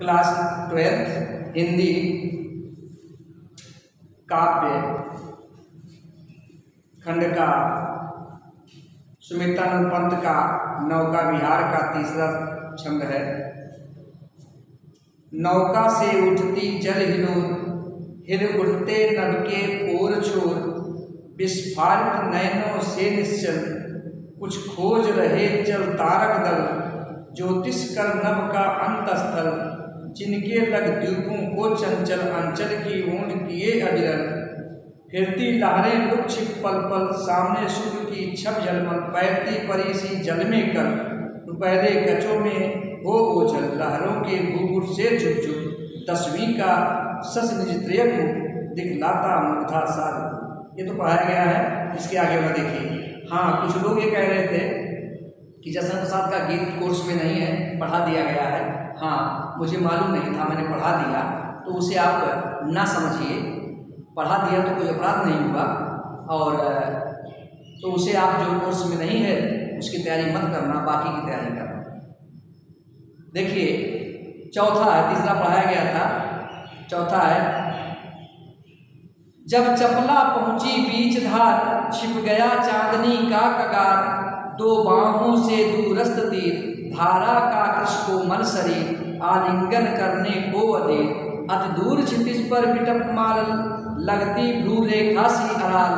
Class twelfth Hindi काव्य खंड का सुमित्रानंद पंत का, नौका विहार का तीसरा छंद है। नौका से उठती जल हिलोर हिल उठते नभ के ओर छोर, विस्फारित नयनों से निश्चल, कुछ खोज रहे चल तारक दल, ज्योतिष कर नभ का अंतस्थल। जिनके लग द्वीपों को चंचल अंचल की ऊंड किए अविरल। फिरती लहरें लुक छिप पल पल सामने सूर्य की छप जलमल, पैरती परी सी जल में कर पहले गचों में हो ओझल, लहरों के घूघूट से चुप चुप दसवीं का सस निज त्रियक दिखलाता मुग्धा सार ये तो पढ़ाया गया है, इसके आगे वाला देखिए। हाँ कुछ लोग ये कह रहे थे कि जसन प्रसाद का गीत कोर्स में नहीं है, पढ़ा दिया गया है। हाँ मुझे मालूम नहीं था, मैंने पढ़ा दिया तो उसे आप ना समझिए। पढ़ा दिया तो कोई अपराध नहीं हुआ, और तो उसे आप जो कोर्स में नहीं है, उसकी तैयारी मत करना, बाकी की तैयारी करना। देखिए, चौथा है, तीसरा पढ़ाया गया था, चौथा है, जब चपला पहुँची, बीच धार, छिप गया चांदनी का कगार, दो बाहों से दूरस्त तीर। धारा का कृष को मल शरीर आलिंगन करने को अधीर अति दूर क्षितिज पर बिटप माल, लगती भ्रू रेखा सी अराल।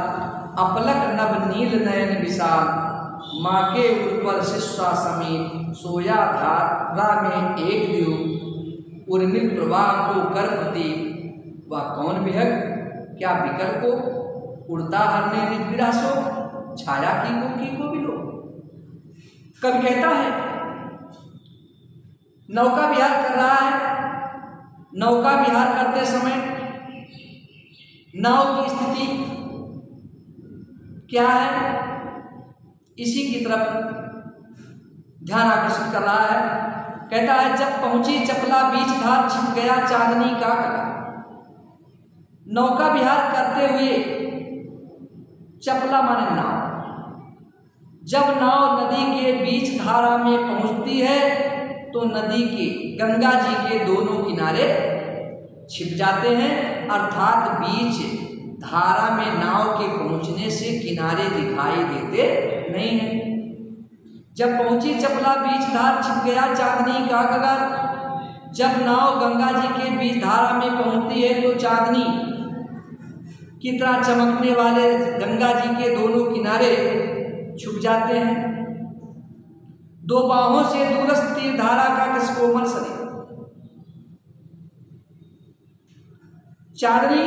अपलक नभ नील नयन विशाल। माँ के ऊपर शिष्या समीप, सोया धारा में एक द्वीप उर्मिल प्रवाह को कर प्रतीक वह कौन विहग? क्या विकल को? उड़ता हरने निज विरासो छाया की को की को बिलो कवि कहता है नौका विहार कर रहा है। नौका विहार करते समय नाव की स्थिति क्या है? इसी की तरफ़ ध्यान आकर्षित कर रहा है। कहता है, जब पहुँची चपला बीच धार छिप गया चांदनी का कला। नौका विहार करते हुए चपला माने नाव। जब नाव नदी के बीच धारा में पहुँचती है तो नदी के, गंगा जी के दोनों किनारे छिप जाते हैं, अर्थात बीच धारा में नाव के पहुँचने से किनारे दिखाई देते नहीं है। जब पहुँची चपला बीच धार छिप गया चांदनी का गगर जब नाव गंगा जी के बीच धारा में पहुँचती है तो चांदनी की तरह चमकने वाले गंगा जी के दोनों किनारे छुप जाते हैं। दो बाहों से दूरस्थ तीर धारा का किस कोमल शरीर चांदनी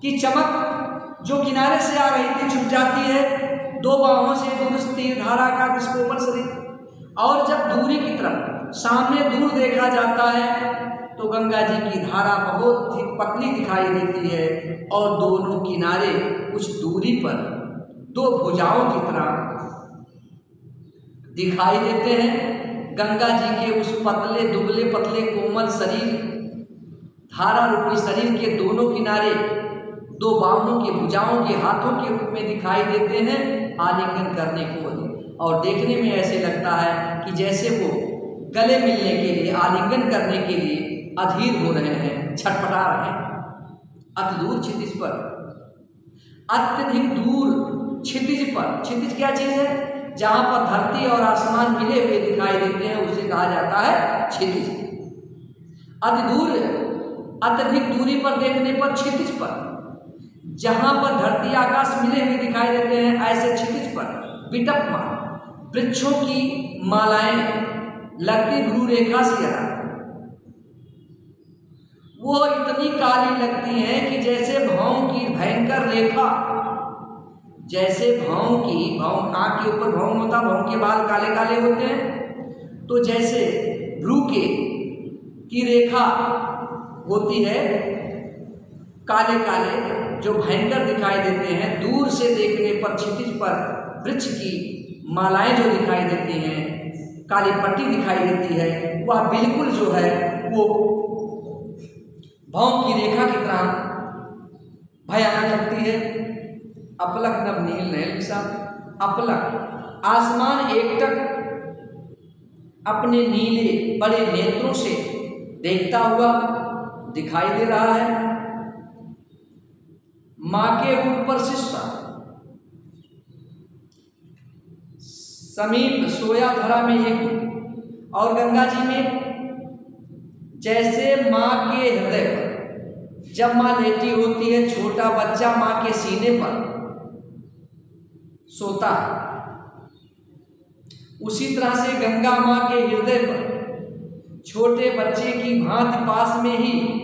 की चमक जो किनारे से आ रही थी, छुप जाती है। दो बाहों से दूरस्थ तीर धारा का किस कोमल शरीर और जब दूरी की तरफ़ सामने दूर देखा जाता है तो गंगा जी की धारा बहुत ही पतली दिखाई देती है और दोनों किनारे कुछ दूरी पर दो भुजाओं की तरह दिखाई देते हैं। गंगा जी के उस पतले, दुबले पतले कोमल शरीर, धारा रूपी शरीर के दोनों किनारे दो बाहों के भुजाओं के हाथों के रूप में दिखाई देते हैं, आलिंगन करने को और देखने में ऐसे लगता है कि जैसे वो गले मिलने के लिए, आलिंगन करने के लिए अधीर हो रहे हैं, छटपटा रहे हैं। अति दूर क्षितिज पर, अत्यधिक दूर क्षितिज पर। क्षितिज क्या चीज़ है? जहाँ पर धरती और आसमान मिले हुए दिखाई देते हैं, उसे कहा जाता है क्षितिज। अति दूर, अत्यधिक दूरी पर देखने पर क्षितिज पर। जहाँ पर धरती आकाश मिले हुए दिखाई देते हैं, ऐसे क्षितिज पर। बिटप मार वृक्षों की मालाएँ लगती भ्रू रेखा से वो इतनी काली लगती हैं कि जैसे भाव की भयंकर रेखा जैसे भाव की भाव आँख के ऊपर भाव होता भाव के बाल काले काले होते हैं। तो जैसे भ्रू के, की रेखा होती है काले काले जो भयंकर दिखाई देते हैं, दूर से देखने पर, क्षितिज पर, वृक्ष की मालाएँ जो दिखाई देती हैं, काली पट्टी दिखाई देती है, वह बिल्कुल जो है, वो भाव की रेखा की तरह भयानक लगती है। अपलक नब नील नैल अपलक। आसमान एकटक अपने नीले बड़े नेत्रों से देखता हुआ दिखाई दे रहा है। माँ के ऊपर शिष्य। समीप सोया धरा में एक और गंगा जी में जैसे माँ के हृदय पर। जब माँ लेटी होती है, छोटा बच्चा माँ के सीने पर। सोता है। उसी तरह से गंगा माँ के हृदय पर छोटे बच्चे की भांति पास में ही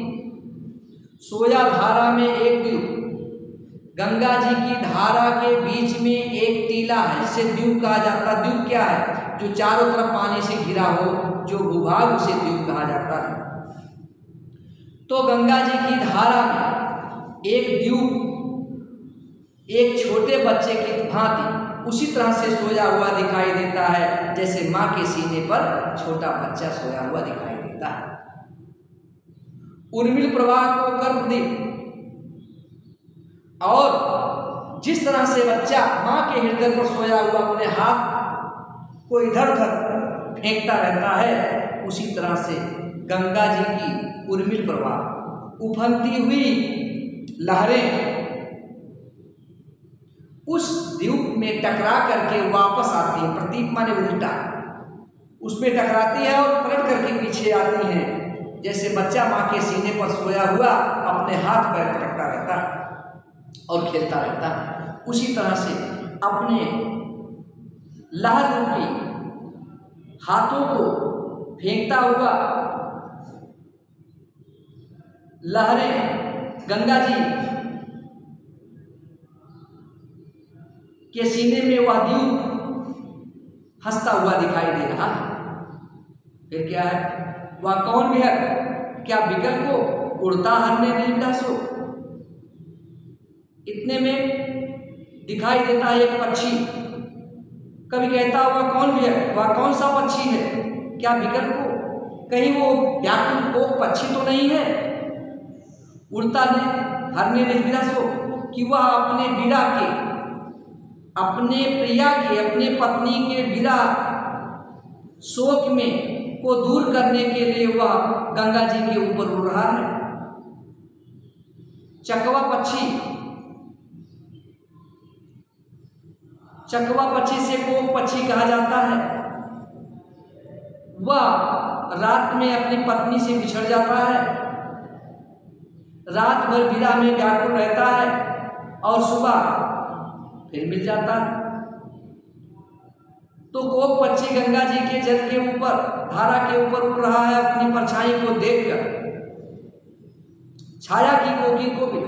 सोया धारा में एक द्वीप गंगा जी की धारा के बीच में एक टीला है, जिसे द्वीप कहा जाता है। द्वीप क्या है? जो चारों तरफ़ पानी से घिरा हो, जो भूभाग उसे द्वीप कहा जाता है। तो गंगा जी की धारा में एक द्वीप एक छोटे बच्चे की भांति उसी तरह से सोया हुआ दिखाई देता है, जैसे माँ के सीने पर छोटा बच्चा सोया हुआ दिखाई देता है। उर्मिल प्रवाह को कर्म दे। और जिस तरह से बच्चा माँ के हृदय पर सोया हुआ अपने हाथ को इधर उधर फेंकता रहता है, उसी तरह से गंगा जी की उर्मिल प्रवाह, उफनती हुई लहरें उस द्वीप में टकरा करके वापस आती है। प्रतीक माने उल्टा। उसमें टकराती है और पलट करके पीछे आती हैं। जैसे बच्चा माँ के सीने पर सोया हुआ, अपने हाथ पैर पटकता रहता है और खेलता रहता। है उसी तरह से अपने लहर रूपी हाथों को फेंकता हुआ लहरें, गंगा जी के सीने में वह द्वीप हंसता हुआ दिखाई दे रहा। है फिर क्या है? वह कौन भी क्या विकल को उड़ता हरने नहीं सो इतने में दिखाई देता है एक पक्षी। कभी कहता हुआ कौन है? वह कौन सा पक्षी है? क्या विकल को कहीं वो व्याकुल को पक्षी तो नहीं है? उड़ता नहीं, हरने नहीं सो कि वह अपने बीड़ा के अपने प्रिया के, अपने पत्नी के विरह शोक में को दूर करने के लिए वह गंगा जी के ऊपर उड़ रहा है। चकवा पक्षी चकवा पक्षी से कोक पक्षी कहा जाता है। वह रात में अपनी पत्नी से बिछड़ जाता है। रात भर विरा में व्याकुल रहता है और सुबह फिर मिल जाता। तो कोक पक्षी गंगा जी के जल के ऊपर, धारा के ऊपर उड़ रहा है अपनी परछाई को देखकर। छाया की कोकी को भी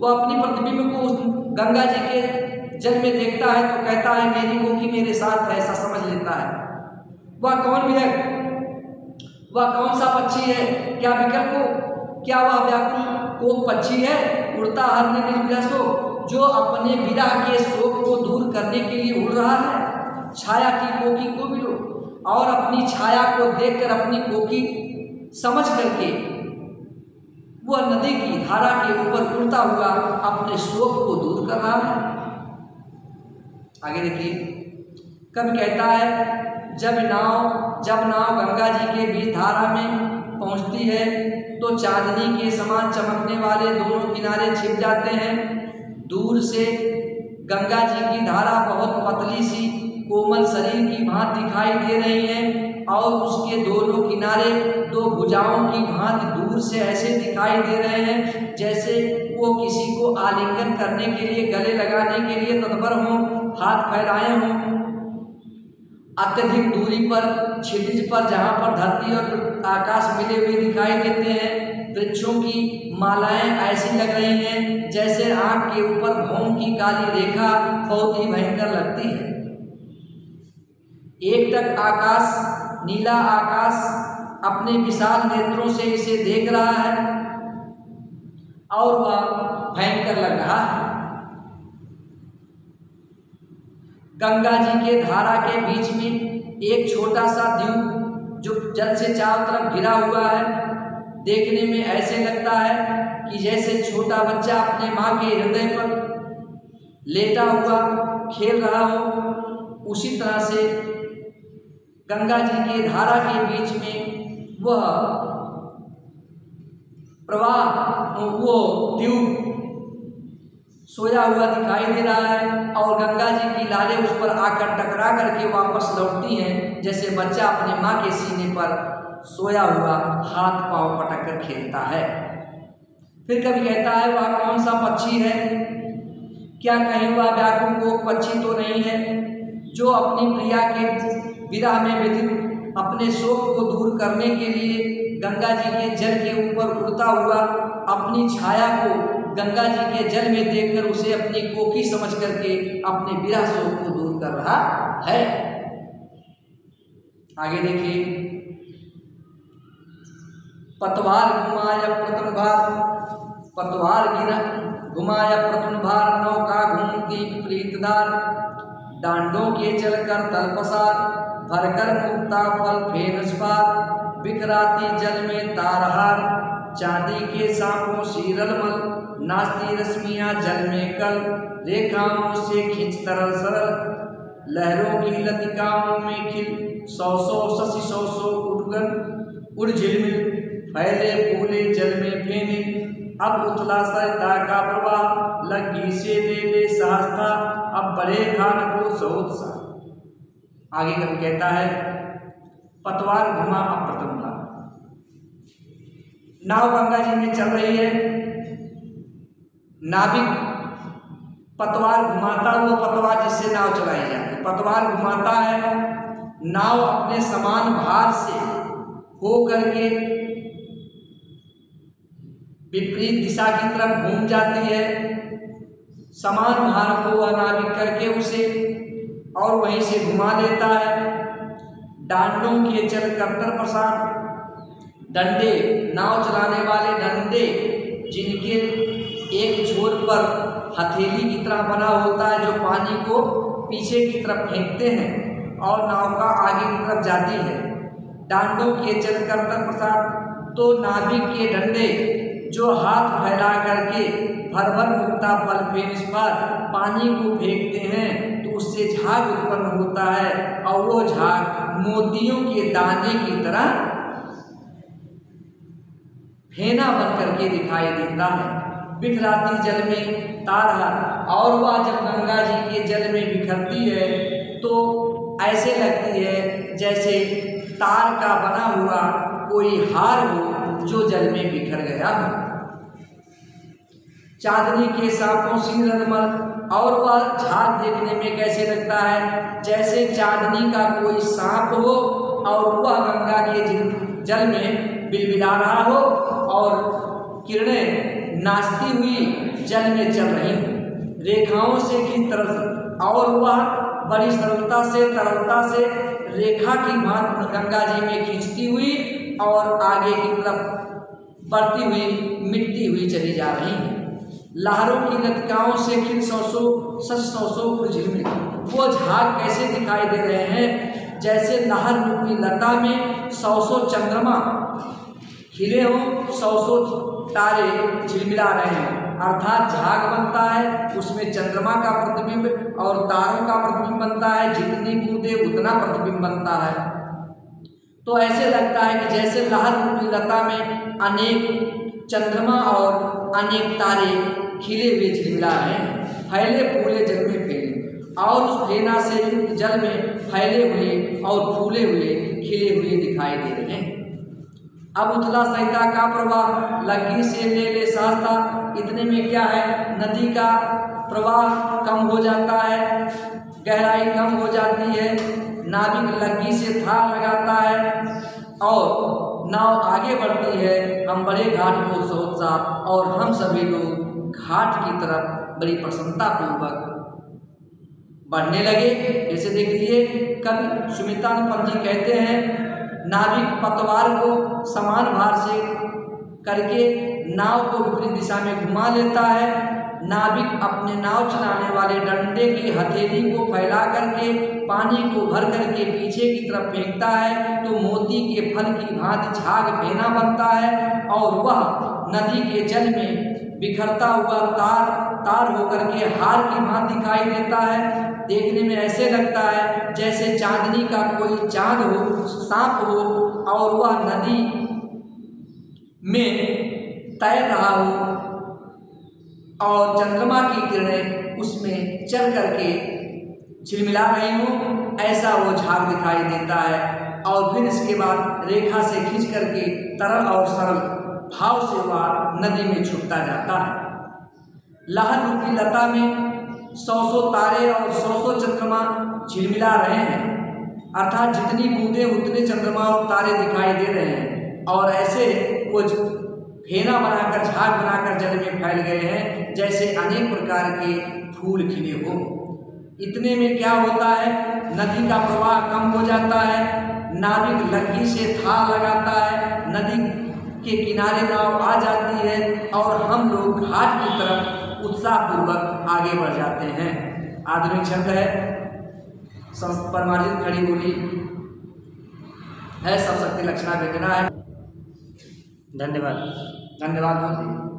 वो अपनी प्रतिबिंब को उस गंगा जी के जल में देखता है तो कहता है, मेरी कोकी मेरे साथ है, ऐसा समझ लेता है। वह कौन भी है? वह कौन सा पक्षी है? क्या विकल्प को क्या वह व्याकुल कोक पक्षी है? उड़ता हर निर्जसो जो अपने विदा के शोक को दूर करने के लिए उड़ रहा है, छाया की कोकी को भी लो और अपनी छाया को देखकर अपनी कोकी समझ करके वह नदी की धारा के ऊपर उड़ता हुआ अपने शोक को दूर कर रहा है। आगे देखिए कब कहता है, जब नाव जब नाव गंगा जी के बीच धारा में पहुँचती है तो चांदनी के समान चमकने वाले दोनों किनारे छिप जाते हैं। दूर से गंगा जी की धारा बहुत पतली सी कोमल शरीर की भांत दिखाई दे रही है और उसके दोनों किनारे दो भुजाओं की भांत दूर से ऐसे दिखाई दे रहे हैं जैसे वो किसी को आलिंगन करने के लिए, गले लगाने के लिए तत्पर हों, हाथ फैलाए हों। अत्यधिक दूरी पर, क्षितिज पर, जहाँ पर धरती और आकाश मिले हुए दिखाई देते हैं वृक्षों की मालाएँ ऐसी लग रही हैं, जैसे आँख के ऊपर भौम की काली रेखा बहुत ही भयंकर लगती है। एक तक आकाश, नीला आकाश अपने विशाल नेत्रों से इसे देख रहा है और वह भयंकर लग रहा है। गंगा जी के धारा के बीच में एक छोटा सा द्वीप, जो जल से चारों तरफ़ घिरा हुआ है देखने में ऐसे लगता है कि जैसे छोटा बच्चा अपने माँ के हृदय पर लेटा हुआ खेल रहा हो, उसी तरह से गंगा जी के धारा के बीच में वह प्रवाह वो ट्यूब सोया हुआ दिखाई दे रहा है और गंगा जी की लालें उस पर आकर टकरा करके वापस लौटती हैं, जैसे बच्चा अपने माँ के सीने पर सोया हुआ हाथ पाँव पटक कर खेलता है। फिर कभी कहता है, वह कौन सा पक्षी है? क्या कहीं वह व्याकुल को पक्षी तो नहीं है, जो अपनी प्रिया के विदा में व्यथित अपने शोक को दूर करने के लिए गंगा जी के जल के ऊपर उड़ता हुआ अपनी छाया को गंगा जी के जल में देखकर उसे अपनी कोकी समझ करके अपने विरह शोक को दूर कर रहा है? आगे देखिए पतवार घुमाया प्रथम भार। पतवार गिरा, घुमाया प्रथम भार, नौका घूमती प्रीतधार डांडों के चलकर तलपसार भरकर मुक्ता फल फेन बिखराती जल में तारहार चांदी के सांपों सीरल मल। नास्ती रश्मियाँ जल में कल, रेखाओं से खिंच तरल सरल। लहरों की लतिकाओं में खिल, सौ सौ शशि सौ सौ उड़गन उड़ झिलमिल। फैले फूले, जल में फेने, अब उतला सरिता का प्रवाह, लगी से ले ले सास्ता अब बड़े खान को सौत्साह आगे कभी कहता है, पतवार घुमा अब प्रथम नाव गंगा जी में चल रही है। नाविक पतवार घुमाता, वो पतवार जिससे नाव चलाई जाती है। पतवार घुमाता है, नाव अपने समान भार से हो करके विपरीत दिशा की तरफ़ घूम जाती है। समान भार को वह नाविक करके उसे और वहीं से घुमा देता है। डांडों के चल करतर प्रसाद डंडे, नाव चलाने वाले डंडे, जिनके एक छोर पर हथेली की तरह बना होता है, जो पानी को पीछे की तरफ़ फेंकते हैं और नौका आगे की तरफ़ जाती है। डांडों के चल कर प्रसाद तो नाभिक के डंडे जो हाथ फैला करके भर भर मुक्ता फल फेन पर पानी को फेंकते हैं तो उससे झाग उत्पन्न होता है और वो झाग मोतियों के दाने की तरह फेना बन करके दिखाई देता है। बिखराती जल में तारा और वह जब गंगा जी के जल में बिखरती है तो ऐसे लगती है जैसे तार का बना हुआ कोई हार हो जो जल में बिखर गया हो। चांदनी के सांपों सी रंगमल और वह झाग देखने में कैसे लगता है? जैसे चांदनी का कोई सांप हो और वह गंगा के जल में बिलबिला रहा हो और किरणें नाचती हुई जल में चल रही रेखाओं से किस तरफ़ और वह बड़ी सरलता से, तरलता से रेखा की भात गंगा जी में खींचती हुई और आगे की तरफ़ बढ़ती हुई, मिटती हुई चली जा रही है। लहरों की लतिकाओं से खिल सौसो सच सौ सौ झिलमिल वो झाग कैसे दिखाई दे रहे हैं? जैसे लहर रूपी लता में सौ सौ चंद्रमा खिले हों, सौ सौ तारे झिलमिला रहे हैं। अर्थात झाग बनता है, उसमें चंद्रमा का प्रतिबिंब और तारों का प्रतिबिंब बनता है। जितनी बूंदे, उतना प्रतिबिंब बनता है। तो ऐसे लगता है कि जैसे लहर रूपी लता में अनेक चंद्रमा और अनेक तारे खिले हुए झिलमिला है, फैले फूले जल में फैले और उस फेना से युक्त जल में फैले हुए और फूले हुए, खिले हुए दिखाई दे रहे हैं। अब उथला संहिता का प्रवाह, लगी से ले ले सास्ता, इतने में क्या है? नदी का प्रवाह कम हो जाता है, गहराई कम हो जाती है नाविक लग्गी से था लगाता है, और नाव आगे बढ़ती है। हम बड़े घाट को सोचा और हम सभी लोग घाट की तरफ़ बड़ी प्रसन्नता पूर्वक बढ़ने लगे। जैसे देख लीजिए, कवि सुमिता पंत जी कहते हैं नाविक पतवार को समान भार से करके नाव को विपरीत दिशा में घुमा लेता है। नाविक अपने नाव चलाने वाले डंडे की हथेली को फैला करके पानी को भर करके पीछे की तरफ़ फेंकता है तो मोती के फल की भांति झाग फेना बनता है और वह नदी के जल में बिखरता हुआ तार तार होकर के हार की भांति दिखाई देता है। देखने में ऐसे लगता है जैसे चांदनी का कोई चाँद हो, सांप हो और वह नदी में तैर रहा हो और चंद्रमा की किरणें उसमें चल करके झिलमिला रही हो, ऐसा वो झाग दिखाई देता है। और फिर इसके बाद रेखा से खींच करके तरल और सरल भाव से वह नदी में छुटता जाता है। लहर रूपी लता में सौ सौ तारे और सौ सौ चंद्रमा झिलमिला रहे हैं। अर्थात जितनी बूंदे, उतने चंद्रमा और तारे दिखाई दे रहे हैं। और ऐसे वो फेना बनाकर, झाग बनाकर जल में फैल गए हैं, जैसे अनेक प्रकार के फूल खिले हो। इतने में क्या होता है? नदी का प्रवाह कम हो जाता है नाविक लग्गी से था लगाता है, नदी के किनारे नाव आ जाती है और हम लोग घाट की तरफ़ उत्साहपूर्वक आगे बढ़ जाते हैं। आधुनिक शब्द है परमार्जित खड़ी बोली। है सब शक्ति लक्षणा व्यंजना है। धन्यवाद। धन्यवाद मोदी